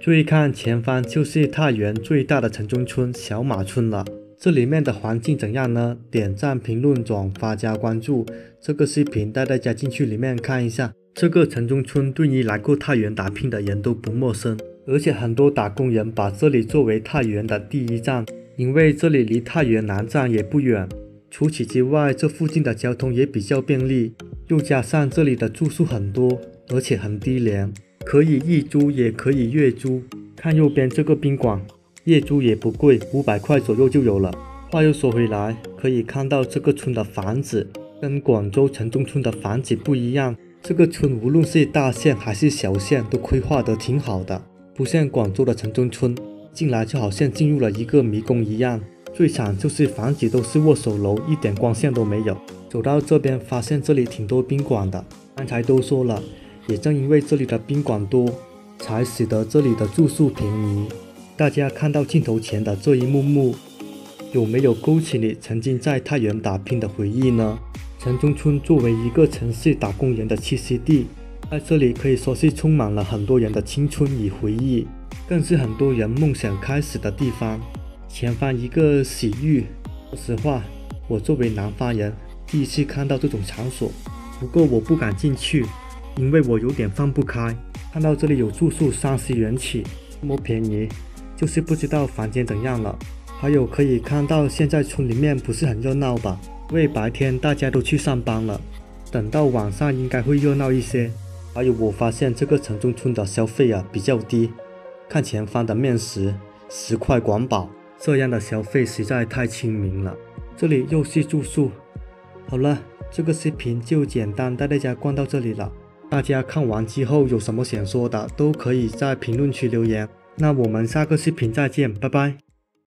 注意看前方就是太原最大的城中村小马村了。这里面的环境怎样呢？点赞、评论、转发加关注。这个视频带大家进去里面看一下。这个城中村对于来过太原打拼的人都不陌生，而且很多打工人把这里作为太原的第一站，因为这里离太原南站也不远。除此之外，这附近的交通也比较便利，又加上这里的住宿很多，而且很低廉，可以日租也可以月租。看右边这个宾馆。月租也不贵，五百块左右就有了。话又说回来，可以看到这个村的房子跟广州城中村的房子不一样。这个村无论是大县还是小县，都规划得挺好的，不像广州的城中村，进来就好像进入了一个迷宫一样。最惨就是房子都是握手楼，一点光线都没有。走到这边，发现这里挺多宾馆的。刚才都说了，也正因为这里的宾馆多，才使得这里的住宿便宜。大家看到镜头前的这一幕幕，有没有勾起你曾经在太原打拼的回忆呢？城中村作为一个城市打工人的栖息地，在这里可以说是充满了很多人的青春与回忆，更是很多人梦想开始的地方。前方一个洗浴，说实话，我作为南方人，第一次看到这种场所，不过我不敢进去，因为我有点放不开。看到这里有住宿三十元起，这么便宜。就是不知道房间怎样了，还有可以看到现在村里面不是很热闹吧？因为白天大家都去上班了，等到晚上应该会热闹一些。还有我发现这个城中村的消费啊比较低，看前方的面食十块管饱，这样的消费实在太亲民了。这里又是住宿，好了，这个视频就简单带大家逛到这里了。大家看完之后有什么想说的，都可以在评论区留言。那我们下个视频再见，拜拜。